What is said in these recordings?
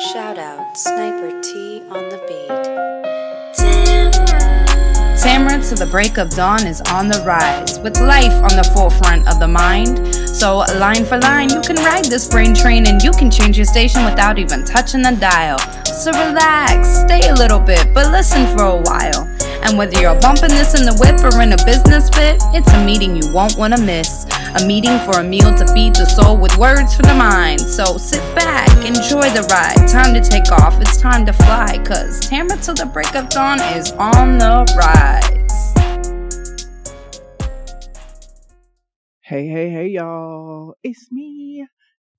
Shout out Sniper T on the beat. Tamara to the break of dawn is on the rise, with life on the forefront of the mind. So, line for line, you can ride this brain train and you can change your station without even touching the dial. So, relax, stay a little bit, but listen for a while. And whether you're bumping this in the whip or in a business fit, it's a meeting you won't want to miss. A meeting for a meal to feed the soul with words for the mind. So sit back, enjoy the ride. Time to take off, it's time to fly. Cause Tamara till the break of dawn is on the rise. Hey, hey, hey, y'all. It's me,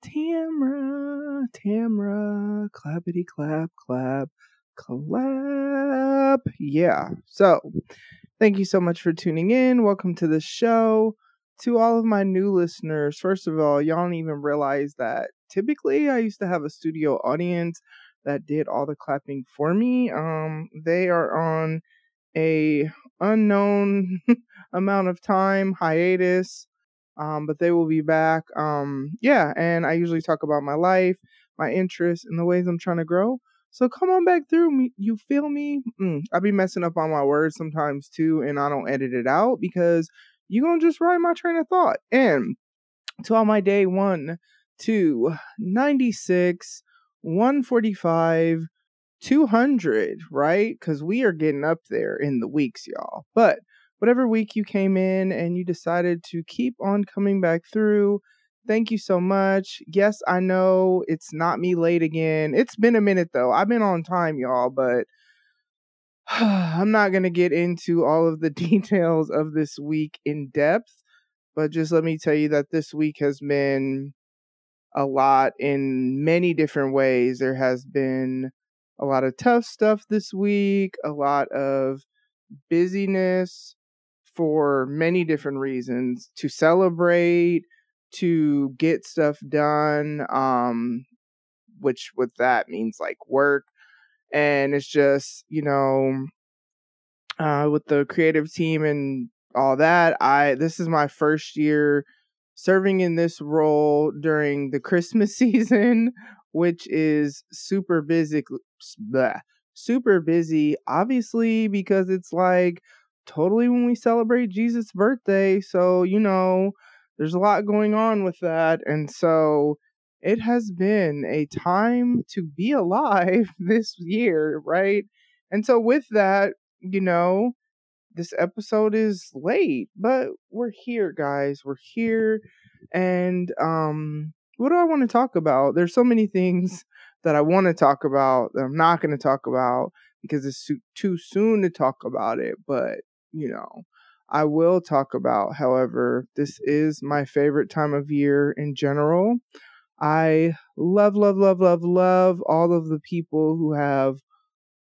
Tamra. Tamra. Clappity clap, clap, clap. Yeah. So, thank you so much for tuning in. Welcome to the show. To all of my new listeners, first of all, y'all don't even realize that typically I used to have a studio audience that did all the clapping for me. Um, they are on a unknown amount of time hiatus um, but they will be back. Um, yeah, and I usually talk about my life, my interests, and the ways I'm trying to grow. So come on back through me. You feel me? Mm, I be messing up on my words sometimes too, and I don't edit it out because you gonna just ride my train of thought. And to all my day one, two, 96, 145, 200, right? Because we are getting up there in the weeks, y'all. But whatever week you came in and you decided to keep on coming back through. Thank you so much. Yes, I know it's not me late again. It's been a minute though. I've been on time, y'all, but I'm not going to get into all of the details of this week in depth, but just let me tell you that this week has been a lot in many different ways. There has been a lot of tough stuff this week, a lot of busyness, for many different reasons to celebrate, to get stuff done, um, which with that means like work. And it's just, you know, uh, with the creative team and all that, I this is my first year serving in this role during the Christmas season, which is super busy, bleh, super busy, obviously, because it's like totally when we celebrate Jesus' birthday. So, you know, there's a lot going on with that. And so it has been a time to be alive this year, right? And so, with that, you know, this episode is late, but we're here, guys. We're here. And, um, what do I want to talk about? There's so many things that I want to talk about that I'm not going to talk about because it's too soon to talk about it. But you know, I will talk about, however, this is my favorite time of year in general. I love, love, love, love, love all of the people who have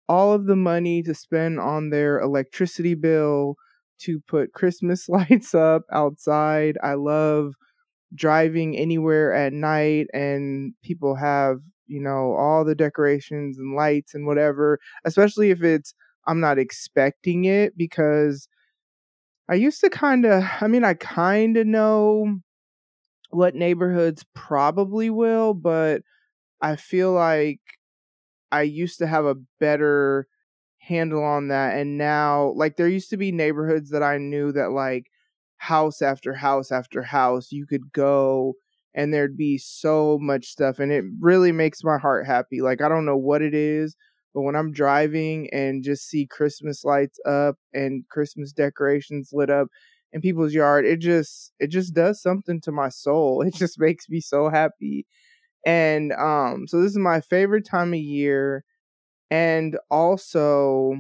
all of the money to spend on their electricity bill to put Christmas lights up outside. I love driving anywhere at night and people have, you know, all the decorations and lights and whatever, especially if it's I'm not expecting it because I used to kind of, I mean, I kind of know what neighborhoods probably will, but I feel like I used to have a better handle on that. And now, like, there used to be neighborhoods that I knew that, like, house after house after house, you could go and there'd be so much stuff. And it really makes my heart happy. Like, I don't know what it is but when I'm driving and just see Christmas lights up and Christmas decorations lit up in people's yard, it just it just does something to my soul. It just makes me so happy. And um so this is my favorite time of year and also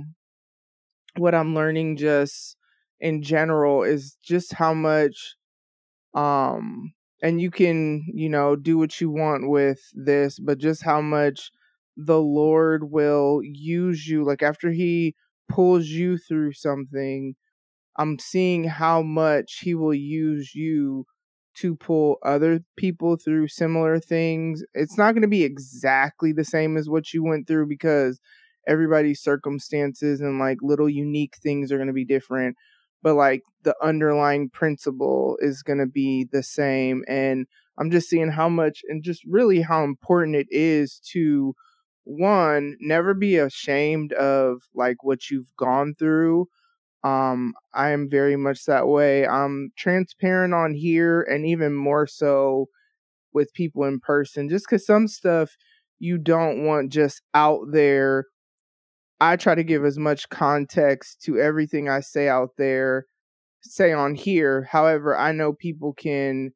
what I'm learning just in general is just how much um and you can, you know, do what you want with this, but just how much the Lord will use you. Like after He pulls you through something, I'm seeing how much He will use you to pull other people through similar things. It's not going to be exactly the same as what you went through because everybody's circumstances and like little unique things are going to be different. But like the underlying principle is going to be the same. And I'm just seeing how much and just really how important it is to one, never be ashamed of like what you've gone through. Um, I am very much that way. I'm transparent on here and even more so with people in person just because some stuff you don't want just out there. I try to give as much context to everything I say out there, say on here. However, I know people can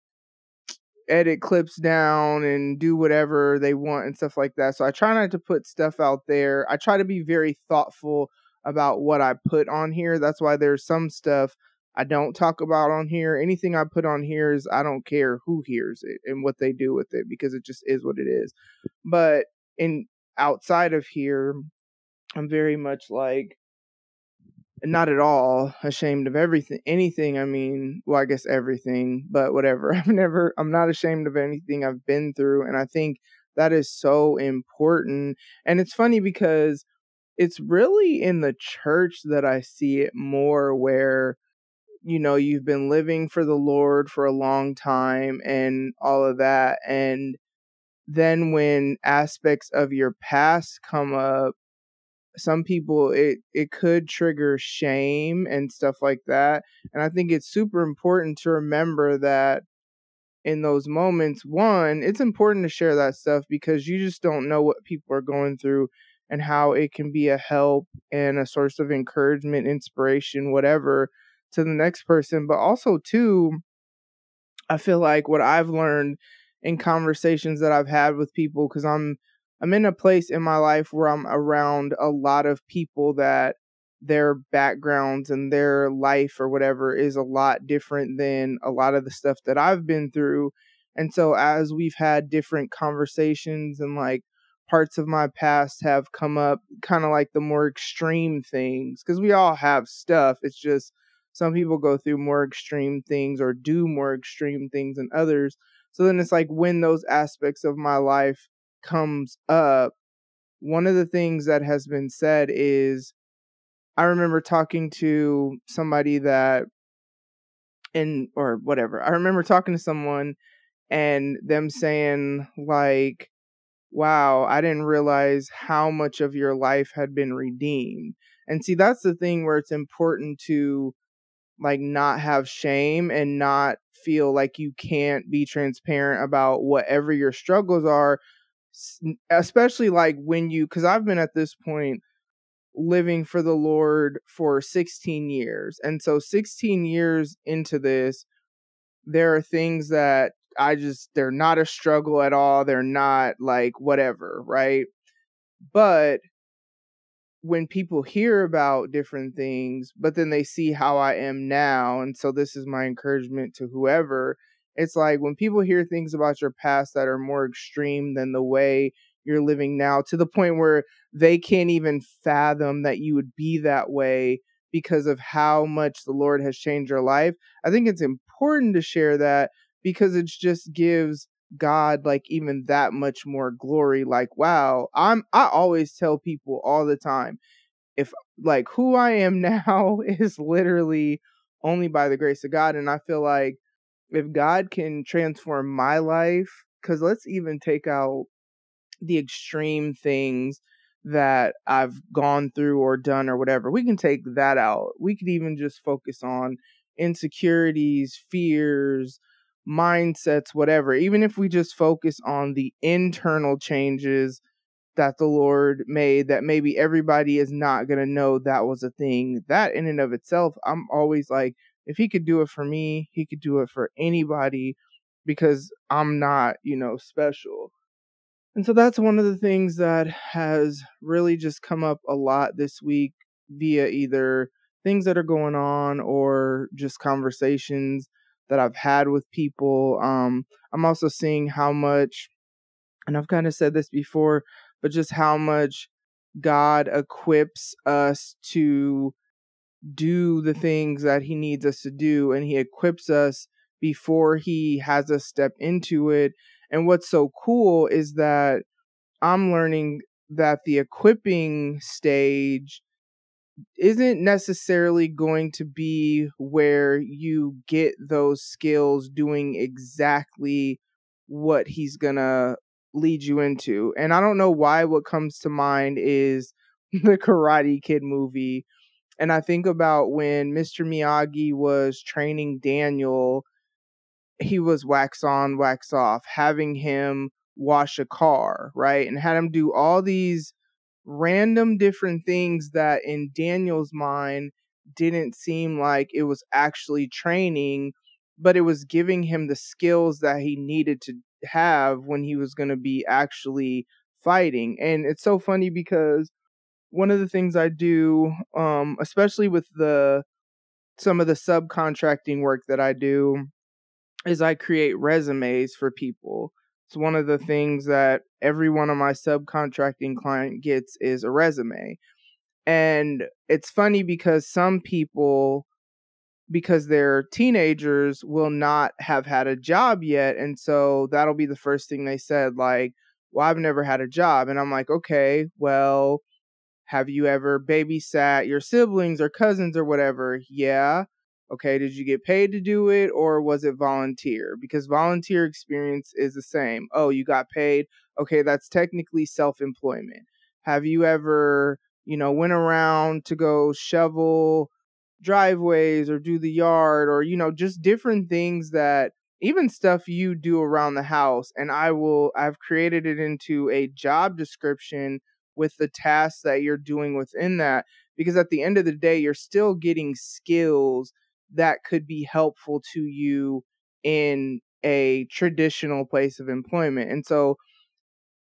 edit clips down and do whatever they want and stuff like that. So I try not to put stuff out there. I try to be very thoughtful about what I put on here. That's why there's some stuff I don't talk about on here. Anything I put on here is I don't care who hears it and what they do with it because it just is what it is. But in outside of here, I'm very much like not at all ashamed of everything anything i mean well i guess everything but whatever i've never i'm not ashamed of anything i've been through and i think that is so important and it's funny because it's really in the church that i see it more where you know you've been living for the lord for a long time and all of that and then when aspects of your past come up some people it it could trigger shame and stuff like that and i think it's super important to remember that in those moments one it's important to share that stuff because you just don't know what people are going through and how it can be a help and a source of encouragement inspiration whatever to the next person but also too i feel like what i've learned in conversations that i've had with people because i'm I'm in a place in my life where I'm around a lot of people that their backgrounds and their life or whatever is a lot different than a lot of the stuff that I've been through. And so as we've had different conversations and like parts of my past have come up, kind of like the more extreme things, because we all have stuff. It's just some people go through more extreme things or do more extreme things than others. So then it's like when those aspects of my life comes up, one of the things that has been said is I remember talking to somebody that in or whatever. I remember talking to someone and them saying like wow, I didn't realize how much of your life had been redeemed. And see, that's the thing where it's important to like not have shame and not feel like you can't be transparent about whatever your struggles are especially like when you because I've been at this point living for the Lord for 16 years. And so 16 years into this, there are things that I just they're not a struggle at all. They're not like whatever, right? But when people hear about different things, but then they see how I am now, and so this is my encouragement to whoever it's like when people hear things about your past that are more extreme than the way you're living now, to the point where they can't even fathom that you would be that way because of how much the Lord has changed your life. I think it's important to share that because it just gives God like even that much more glory. Like, wow, I'm I always tell people all the time, if like who I am now is literally only by the grace of God. And I feel like if God can transform my life, because let's even take out the extreme things that I've gone through or done or whatever, we can take that out. We could even just focus on insecurities, fears, mindsets, whatever. Even if we just focus on the internal changes that the Lord made, that maybe everybody is not going to know that was a thing, that in and of itself, I'm always like, if he could do it for me, he could do it for anybody because I'm not, you know, special. And so that's one of the things that has really just come up a lot this week via either things that are going on or just conversations that I've had with people. Um, I'm also seeing how much, and I've kind of said this before, but just how much God equips us to do the things that he needs us to do and he equips us before he has us step into it. And what's so cool is that I'm learning that the equipping stage isn't necessarily going to be where you get those skills doing exactly what he's gonna lead you into. And I don't know why what comes to mind is the Karate Kid movie. And I think about when Mr. Miyagi was training Daniel, he was wax on, wax off, having him wash a car, right? And had him do all these random different things that in Daniel's mind didn't seem like it was actually training, but it was giving him the skills that he needed to have when he was going to be actually fighting. And it's so funny because one of the things I do, um, especially with the some of the subcontracting work that I do, is I create resumes for people. It's one of the things that every one of my subcontracting client gets is a resume. And it's funny because some people because they're teenagers will not have had a job yet and so that'll be the first thing they said like well I've never had a job. And I'm like okay well have you ever babysat your siblings or cousins or whatever? Yeah okay did you get paid to do it or was it volunteer? Because volunteer experience is the same. Oh you got paid. Okay that's technically self-employment. Have you ever you know went around to go shovel driveways or do the yard or you know just different things that even stuff you do around the house and I will I've created it into a job description with the tasks that you're doing within that because at the end of the day you're still getting skills that could be helpful to you in a traditional place of employment and so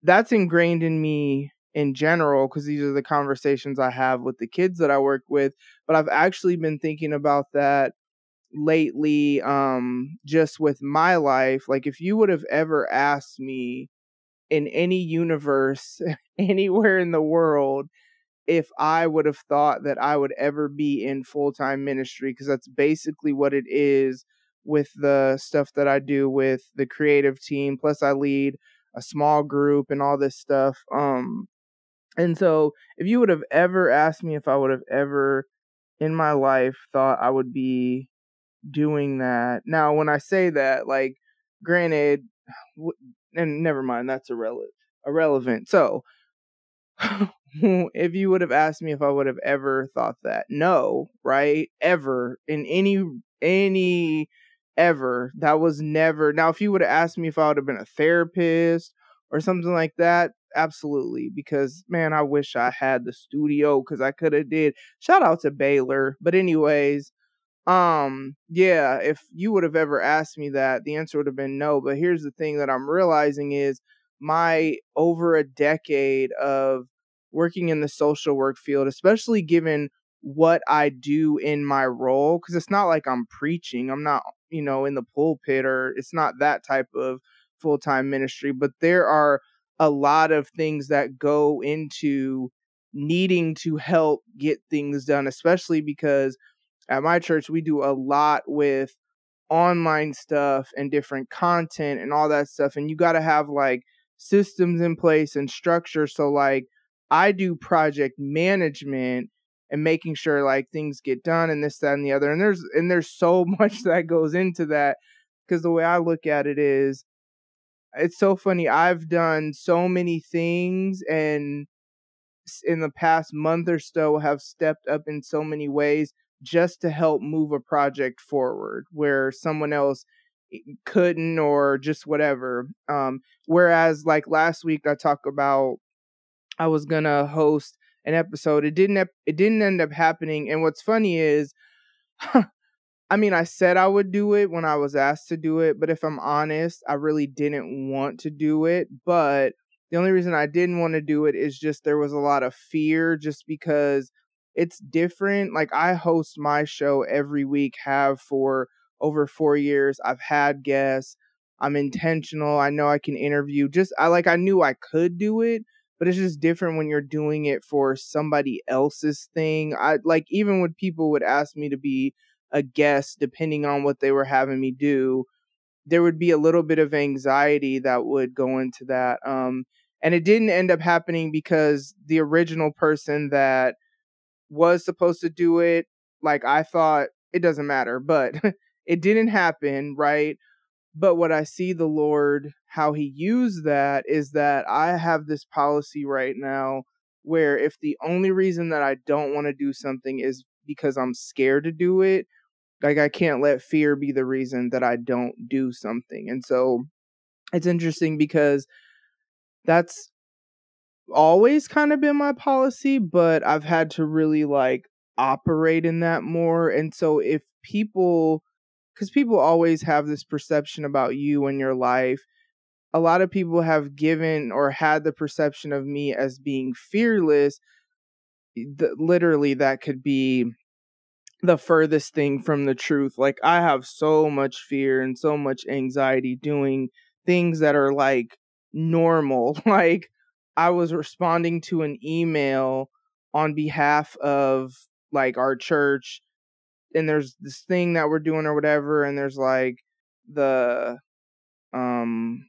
that's ingrained in me in general because these are the conversations I have with the kids that I work with. But I've actually been thinking about that lately um just with my life like if you would have ever asked me in any universe anywhere in the world if I would have thought that I would ever be in full-time ministry because that's basically what it is with the stuff that I do with the creative team plus I lead a small group and all this stuff um and so, if you would have ever asked me if I would have ever in my life thought I would be doing that. Now, when I say that, like, granted, and never mind, that's irrelevant. Irrelevant. So, if you would have asked me if I would have ever thought that, no, right? Ever in any any ever that was never. Now, if you would have asked me if I would have been a therapist or something like that, absolutely because man i wish i had the studio because i could have did shout out to baylor but anyways um yeah if you would have ever asked me that the answer would have been no but here's the thing that i'm realizing is my over a decade of working in the social work field especially given what i do in my role because it's not like i'm preaching i'm not you know in the pulpit or it's not that type of full-time ministry but there are a lot of things that go into needing to help get things done, especially because at my church we do a lot with online stuff and different content and all that stuff. And you got to have like systems in place and structure. So, like, I do project management and making sure like things get done and this that and the other and there's and there's so much that goes into that because the way i look at it is it's so funny. I've done so many things and in the past month or so have stepped up in so many ways just to help move a project forward where someone else couldn't or just whatever. Um, whereas like last week I talked about I was gonna host an episode. It didn't it didn't end up happening. And what's funny is I mean, I said I would do it when I was asked to do it, but if I'm honest, I really didn't want to do it. But the only reason I didn't want to do it is just there was a lot of fear just because it's different. Like I host my show every week, have for over 4 years. I've had guests. I'm intentional. I know I can interview. Just I like I knew I could do it, but it's just different when you're doing it for somebody else's thing. I like even when people would ask me to be a guest, depending on what they were having me do, there would be a little bit of anxiety that would go into that. Um, and it didn't end up happening because the original person that was supposed to do it, like I thought, it doesn't matter, but it didn't happen, right? But what I see the Lord, how He used that is that I have this policy right now where if the only reason that I don't want to do something is because I'm scared to do it, like I can't let fear be the reason that I don't do something. And so it's interesting because that's always kind of been my policy, but I've had to really like operate in that more. And so if people, because people always have this perception about you and your life, a lot of people have given or had the perception of me as being fearless. Eh, the, literally, that could be the furthest thing from the truth. Like, I have so much fear and so much anxiety doing things that are like normal. Like, I was responding to an email on behalf of like our church and there's this thing that we're doing or whatever and there's like the um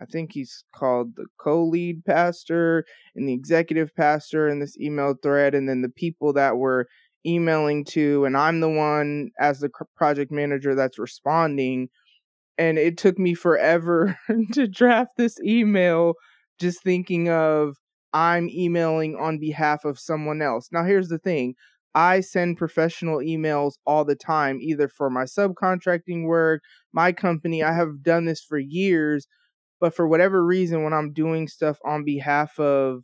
I think he's called the co-lead pastor and the executive pastor in this email thread and then the people that were emailing to and I'm the one as the project manager that's responding and it took me forever to draft this email just thinking of I'm emailing on behalf of someone else. Now, here's the thing I send professional emails all the time, either for my subcontracting work, my company. I have done this for years, but for whatever reason, when I'm doing stuff on behalf of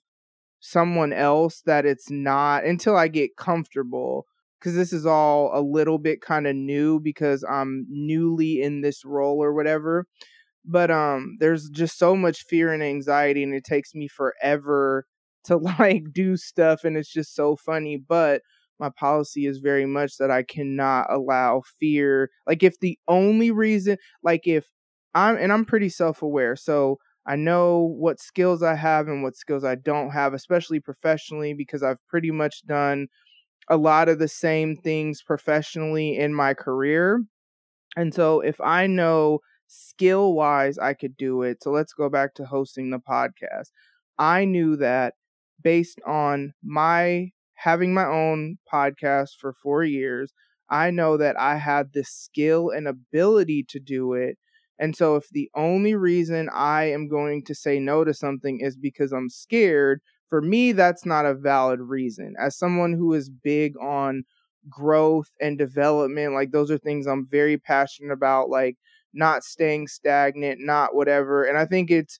someone else, that it's not until I get comfortable. Because this is all a little bit kind of new because I'm newly in this role or whatever but um there's just so much fear and anxiety and it takes me forever to like do stuff and it's just so funny but my policy is very much that I cannot allow fear like if the only reason like if I'm and I'm pretty self-aware so I know what skills I have and what skills I don't have especially professionally because I've pretty much done a lot of the same things professionally in my career and so if I know skill wise, I could do it. So let's go back to hosting the podcast. I knew that based on my having my own podcast for four years, I know that I had the skill and ability to do it. And so, if the only reason I am going to say no to something is because I'm scared, for me, that's not a valid reason. As someone who is big on growth and development, like those are things I'm very passionate about. Like, not staying stagnant, not whatever. And I think it's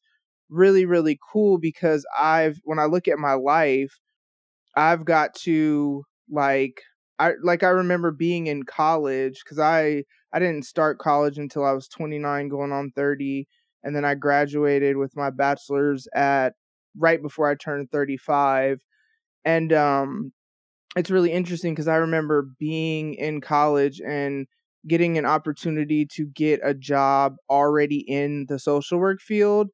really, really cool because I've, when I look at my life, I've got to like, I like I remember being in college because I I didn't start college until I was 29 going on 30 and then I graduated with my bachelor's at right before I turned 35 and um it's really interesting because I remember being in college and getting an opportunity to get a job already in the social work field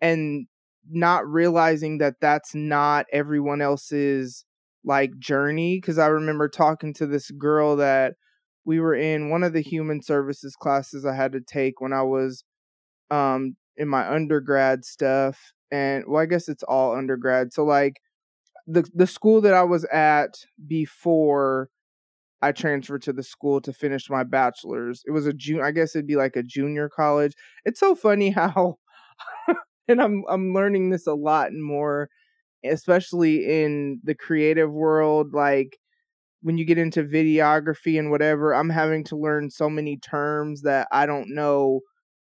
and not realizing that that's not everyone else's like journey because i remember talking to this girl that we were in one of the human services classes i had to take when i was um in my undergrad stuff and well i guess it's all undergrad so like the the school that i was at before I transferred to the school to finish my bachelor's. It was a junior, I guess it'd be like a junior college. It's so funny how, and I'm I'm learning this a lot more, especially in the creative world. Like when you get into videography and whatever, I'm having to learn so many terms that I don't know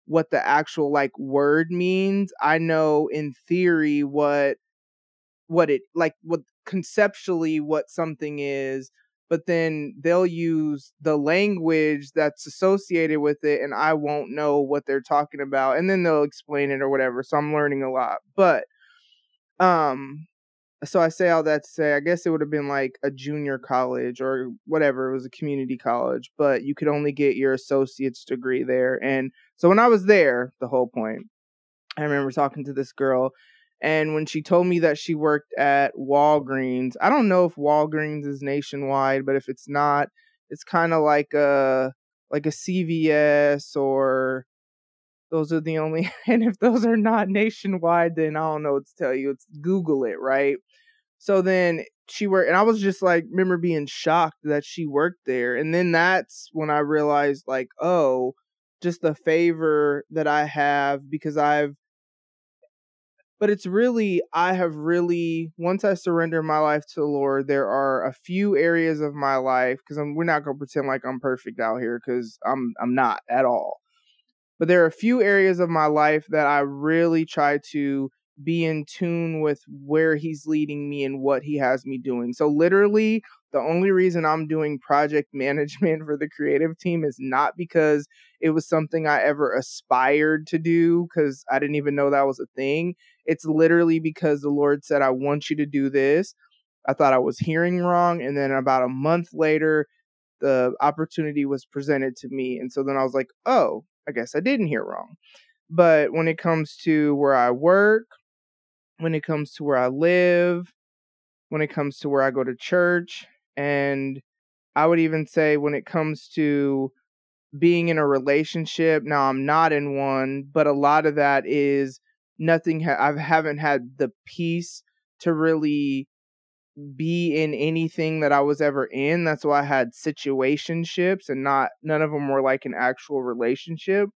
what the actual like word means. I know in theory what what it like what conceptually what something is but then they'll use the language that's associated with it and I won't know what they're talking about and then they'll explain it or whatever. So I'm learning a lot. But um so I say all that to say I guess it would have been like a junior college or whatever, it was a community college, but you could only get your associate's degree there. And so when I was there, the whole point, I remember talking to this girl and when she told me that she worked at Walgreens, I don't know if Walgreens is nationwide, but if it's not, it's kind of like a like a CVS or those are the only and if those are not nationwide, then I don't know what to tell you. It's Google it, right? So then she worked and I was just like remember being shocked that she worked there. And then that's when I realized like, oh, just the favor that I have because I've but it's really I have really once I surrender my life to the Lord, there are a few areas of my life because we're not gonna pretend like I'm perfect out here because I'm I'm not at all. But there are a few areas of my life that I really try to be in tune with where he's leading me and what he has me doing. So literally the only reason I'm doing project management for the creative team is not because it was something I ever aspired to do cuz I didn't even know that was a thing. It's literally because the Lord said I want you to do this. I thought I was hearing wrong and then about a month later the opportunity was presented to me and so then I was like, "Oh, I guess I didn't hear wrong." But when it comes to where I work, when it comes to where I live, when it comes to where I go to church, and I would even say when it comes to being in a relationship, now I'm not in one, but a lot of that is nothing ha- I haven't had the peace to really be in anything that I was ever in. That's why I had situationships and not none of them were like an actual relationship.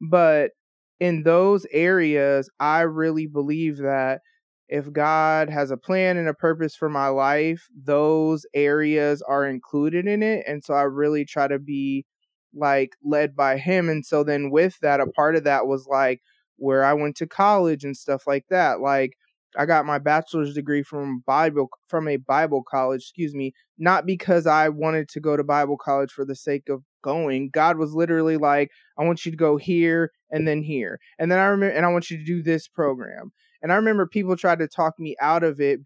But in those areas, I really believe that if God has a plan and a purpose for my life, those areas are included in it. And so I really try to be like led by Him. And so then with that, a part of that was like where I went to college and stuff like that. Like I got my bachelor's degree from Bible from a Bible college, excuse me, not because I wanted to go to Bible college for the sake of going. God was literally like, I want you to go here and then here. And then I remember and I want you to do this program. And I remember people tried to talk me out of it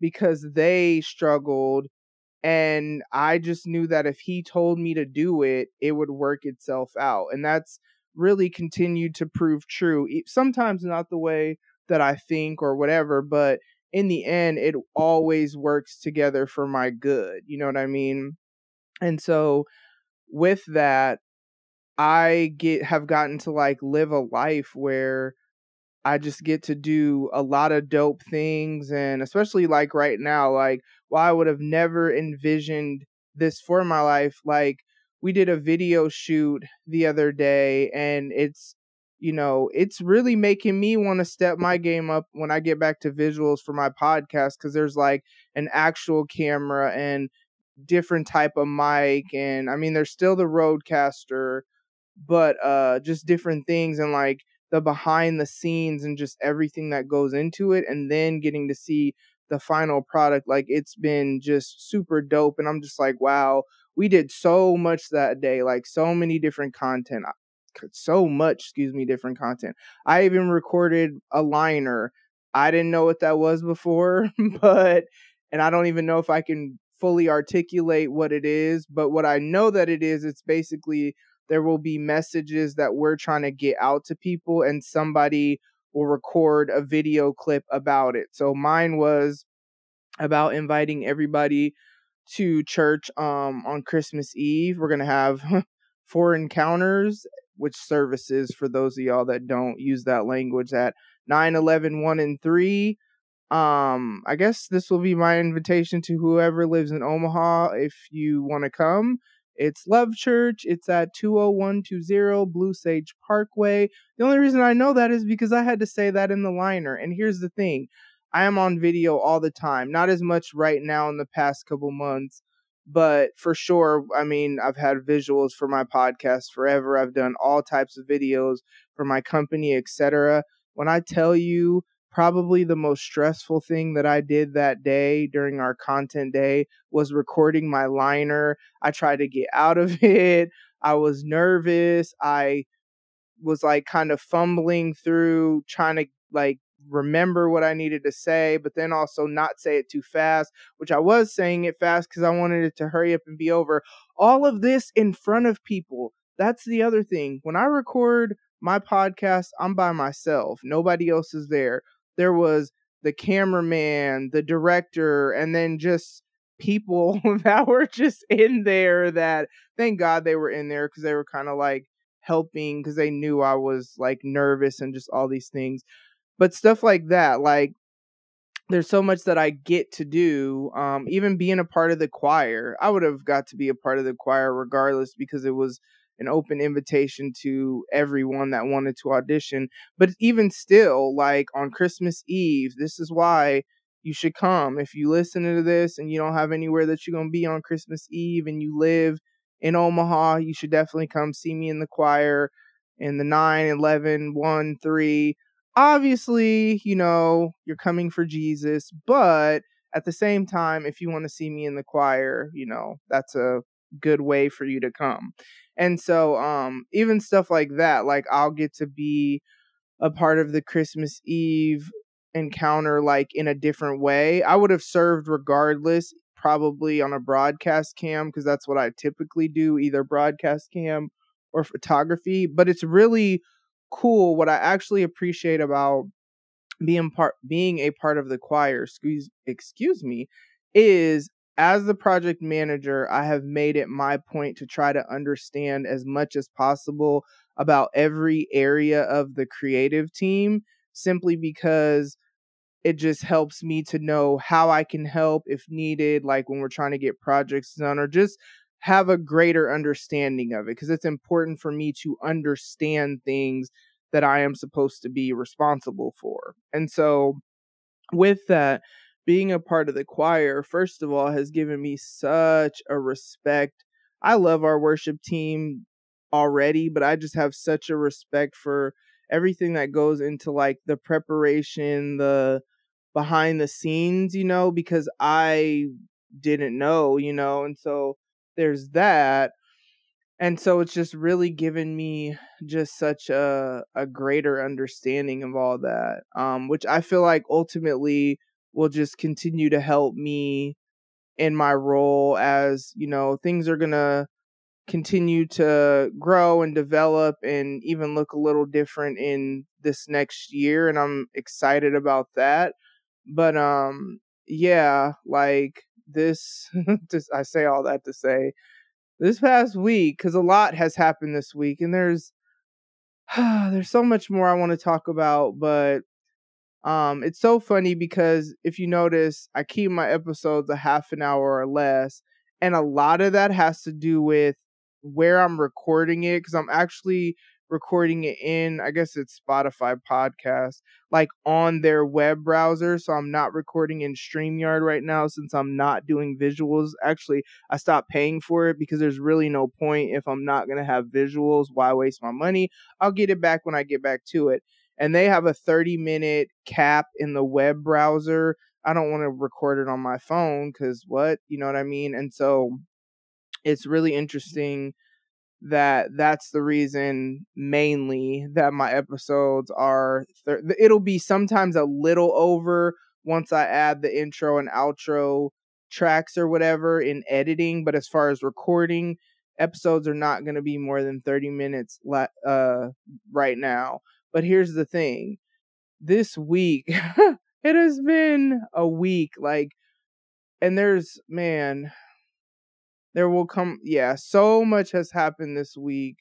because they struggled and I just knew that if he told me to do it, it would work itself out. And that's really continued to prove true. Sometimes not the way that I think or whatever, but in the end, it always works together for my good. You know what I mean? And so with that, I get have gotten to like live a life where I just get to do a lot of dope things and especially like right now like while I would have never envisioned this for my life like we did a video shoot the other day and it's you know it's really making me want to step my game up when I get back to visuals for my podcast cuz there's like an actual camera and different type of mic and I mean there's still the Rodecaster but uh just different things and like the behind the scenes and just everything that goes into it and then getting to see the final product like it's been just super dope and I'm just like wow we did so much that day like so many different content uh, so much excuse me different content. I even recorded a liner. I didn't know what that was before but and I don't even know if I can fully articulate what it is but what I know that it is it's basically there will be messages that we're trying to get out to people and somebody will record a video clip about it. So mine was about inviting everybody to church um on Christmas Eve. We're going to have four encounters which services for those of y'all that don't use that language at 9 11 1 and 3 um i guess this will be my invitation to whoever lives in omaha if you want to come it's Love Church. It's at 20120 Blue Sage Parkway. The only reason I know that is because I had to say that in the liner. And here's the thing I am on video all the time. Not as much right now in the past couple months, but for sure, I mean, I've had visuals for my podcast forever. I've done all types of videos for my company, etc. When I tell you probably the most stressful thing that I did that day during our content day was recording my liner. I tried to get out of it. I was nervous. I was like kind of fumbling through trying to like remember what I needed to say, but then also not say it too fast, which I was saying it fast because I wanted it to hurry up and be over. All of this in front of people. That's the other thing. When I record my podcast, I'm by myself. Nobody else is there there was the cameraman, the director, and then just people that were just in there that thank God they were in there because they were kind of like helping because they knew I was like nervous and just all these things. But stuff like that, like there's so much that I get to do. Um, even being a part of the choir, I would have got to be a part of the choir regardless because it was an open invitation to everyone that wanted to audition. But even still, like on Christmas Eve, this is why you should come. If you listen to this and you don't have anywhere that you're going to be on Christmas Eve and you live in Omaha, you should definitely come see me in the choir in the 9, 11, 1, 3. Obviously, you know, you're coming for Jesus, but at the same time, if you want to see me in the choir, you know, that's a good way for you to come. And so, um, even stuff like that, like I'll get to be a part of the Christmas Eve encounter like in a different way. I would have served regardless, probably on a broadcast cam because that's what I typically do, either broadcast cam or photography. But it's really cool. What I actually appreciate about being part being a part of the choir, excuse excuse me, is as the project manager, I have made it my point to try to understand as much as possible about every area of the creative team simply because it just helps me to know how I can help if needed, like when we're trying to get projects done, or just have a greater understanding of it because it's important for me to understand things that I am supposed to be responsible for. And so, with that, being a part of the choir, first of all, has given me such a respect. I love our worship team already, but I just have such a respect for everything that goes into like the preparation, the behind the scenes, you know, because I didn't know, you know, and so there's that. And so it's just really given me just such a a greater understanding of all that. Um, which I feel like ultimately will just continue to help me in my role as, you know, things are gonna continue to grow and develop and even look a little different in this next year and I'm excited about that. But um yeah like this just i say all that to say this past week because a lot has happened this week and there's there's so much more i want to talk about but um it's so funny because if you notice i keep my episodes a half an hour or less and a lot of that has to do with where i'm recording it because i'm actually recording it in I guess it's Spotify podcast like on their web browser so I'm not recording in StreamYard right now since I'm not doing visuals. Actually I stopped paying for it because there's really no point if I'm not going to have visuals why waste my money? I'll get it back when I get back to it and they have a 30 minute cap in the web browser. I don't want to record it on my phone cuz what? You know what I mean? And so it's really interesting that that's the reason mainly that my episodes are th- it'll be sometimes a little over once I add the intro and outro tracks or whatever in editing but as far as recording episodes are not going to be more than 30 minutes la- uh right now but here's the thing this week it has been a week like and there's man there will come yeah so much has happened this week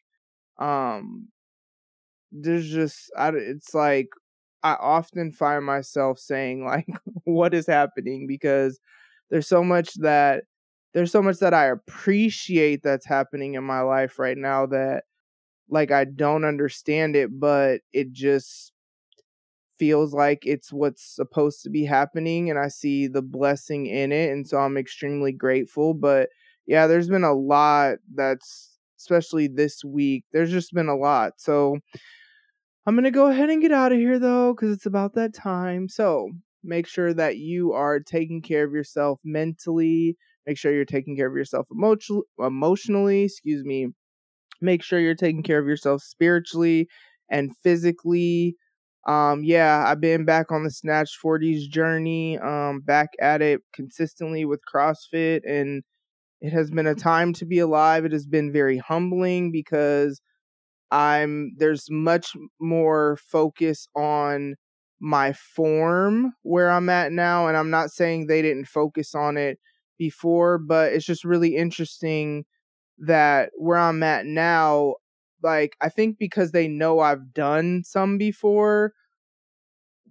um there's just I, it's like i often find myself saying like what is happening because there's so much that there's so much that i appreciate that's happening in my life right now that like i don't understand it but it just feels like it's what's supposed to be happening and i see the blessing in it and so i'm extremely grateful but yeah, there's been a lot that's especially this week. There's just been a lot. So I'm going to go ahead and get out of here though cuz it's about that time. So, make sure that you are taking care of yourself mentally, make sure you're taking care of yourself emotionally, emotionally, excuse me. Make sure you're taking care of yourself spiritually and physically. Um, yeah, I've been back on the Snatch 40s journey, um, back at it consistently with CrossFit and it has been a time to be alive. It has been very humbling because I'm there's much more focus on my form where I'm at now and I'm not saying they didn't focus on it before, but it's just really interesting that where I'm at now like I think because they know I've done some before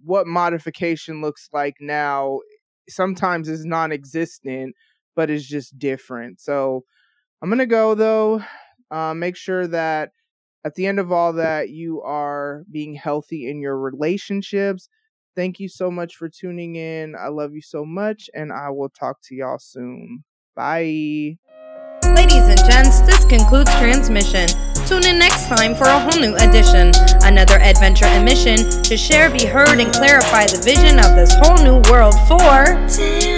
what modification looks like now sometimes is non-existent but is just different. So I'm gonna go though. Uh, make sure that at the end of all that, you are being healthy in your relationships. Thank you so much for tuning in. I love you so much, and I will talk to y'all soon. Bye. Ladies gents, this concludes transmission. Tune in next time for a whole new edition. Another adventure and mission to share, be heard, and clarify the vision of this whole new world for.